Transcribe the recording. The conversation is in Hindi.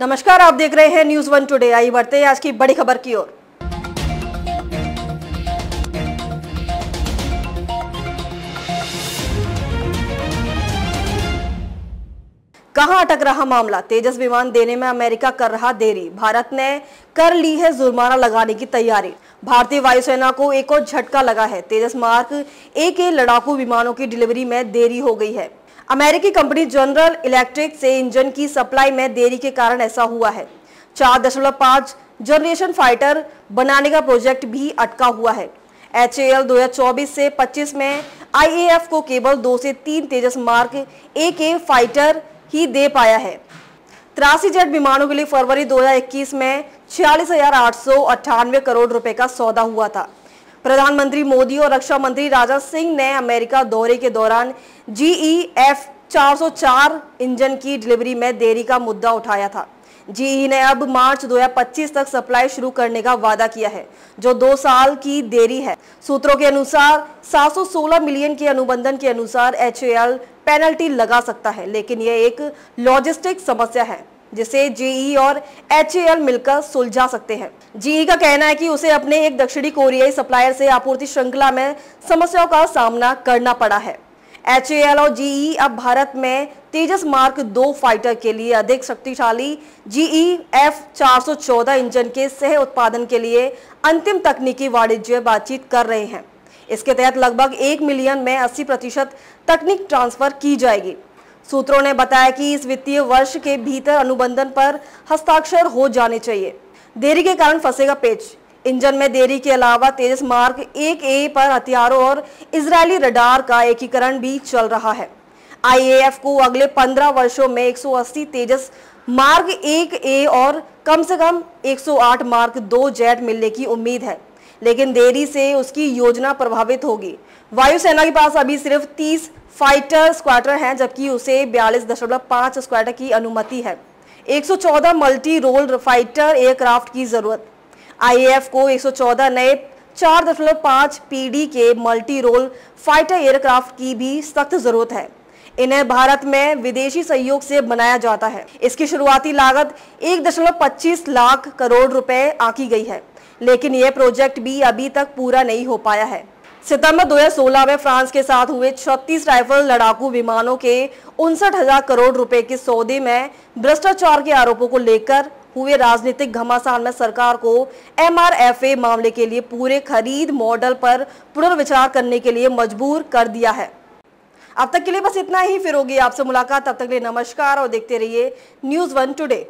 नमस्कार, आप देख रहे हैं न्यूज़ वन टुडे आई बढ़ते हैं आज की बड़ी खबर की ओर। कहाँ अटक रहा मामला? तेजस विमान देने में अमेरिका कर रहा देरी। भारत ने कर ली है जुर्माना लगाने की तैयारी। भारतीय वायुसेना को एक और झटका लगा है। तेजस मार्क ए के लड़ाकू विमानों की डिलीवरी में देरी हो गई है। अमेरिकी कंपनी जनरल इलेक्ट्रिक से इंजन की सप्लाई में देरी के कारण ऐसा हुआ है। चार दशमलव पाँच जनरेशन फाइटर बनाने का प्रोजेक्ट भी अटका हुआ है। एच ए एल से 25 में आईएएफ को केवल दो से तीन तेजस मार्क ए के फाइटर ही दे पाया है। तिरासी जेट विमानों के लिए फरवरी 2021 में छियालीस करोड़ रुपए का सौदा हुआ था। प्रधानमंत्री मोदी और रक्षा मंत्री राजनाथ सिंह ने अमेरिका दौरे के दौरान जीई एफ़ 404 इंजन की डिलीवरी में देरी का मुद्दा उठाया था। जीई ने अब मार्च 2025 तक सप्लाई शुरू करने का वादा किया है, जो दो साल की देरी है। सूत्रों के अनुसार 716 मिलियन के अनुबंधन के अनुसार एच पेनल्टी लगा सकता है, लेकिन यह एक लॉजिस्टिक समस्या है। जिसे जीई और एच मिलकर सुलझा सकते हैं। जीई का कहना है कि उसे अपने एक दक्षिणी कोरियाई सप्लायर से आपूर्ति श्रृंखला में समस्याओं का सामना करना पड़ा है। एच और जीई अब भारत में तेजस मार्क दो फाइटर के लिए अधिक शक्तिशाली। जीई एफ़ 414 इंजन के सह उत्पादन के लिए अंतिम तकनीकी वाणिज्य बातचीत कर रहे हैं। इसके तहत लगभग एक मिलियन में 80 प्रतिशत तकनीक ट्रांसफ़र की जाएगी। सूत्रों ने बताया कि इस वित्तीय वर्ष के भीतर अनुबंधन पर हस्ताक्षर हो जाने चाहिए। देरी के कारण फंसेगा पेच इंजन में देरी के अलावा तेजस मार्ग एक ए पर हथियारों और इजरायली रडार का एकीकरण भी चल रहा है। आईएएफ को अगले 15 वर्षों में 180 तेजस मार्ग एक ए और कम से कम 108 मार्ग दो जेट मिलने की उम्मीद है। लेकिन देरी से उसकी योजना प्रभावित होगी। वायुसेना के पास अभी सिर्फ़ 30 फाइटर स्क्वाड्रन हैं, जबकि उसे बयालीस दशमलव पाँच स्क्वाड्रन की अनुमति है। 114 मल्टी रोल फाइटर एयरक्राफ्ट की ज़रूरत। आईएएफ को 114 नए 4.5 पीडी के मल्टी रोल फाइटर एयरक्राफ्ट की भी सख्त ज़रूरत है। इन्हें भारत में विदेशी सहयोग से बनाया जाता है। इसकी शुरुआती लागत 1.25 लाख करोड़ रुपए आकी गई है। लेकिन यह प्रोजेक्ट भी अभी तक पूरा नहीं हो पाया है। सितंबर 2016 में फ्रांस के साथ हुए 36 राइफल लड़ाकू विमानों के उनसठ हज़ार करोड़ रुपए के सौदे में भ्रष्टाचार के आरोपों को लेकर हुए राजनीतिक घमासान में सरकार को एमआरएफए मामले के लिए पूरे खरीद मॉडल पर पुनर्विचार करने के लिए मजबूर कर दिया है। अब तक के लिए बस इतना ही। फिर होगी आपसे मुलाकात। तब तक के लिए नमस्कार और देखते रहिए न्यूज़ वन टुडे।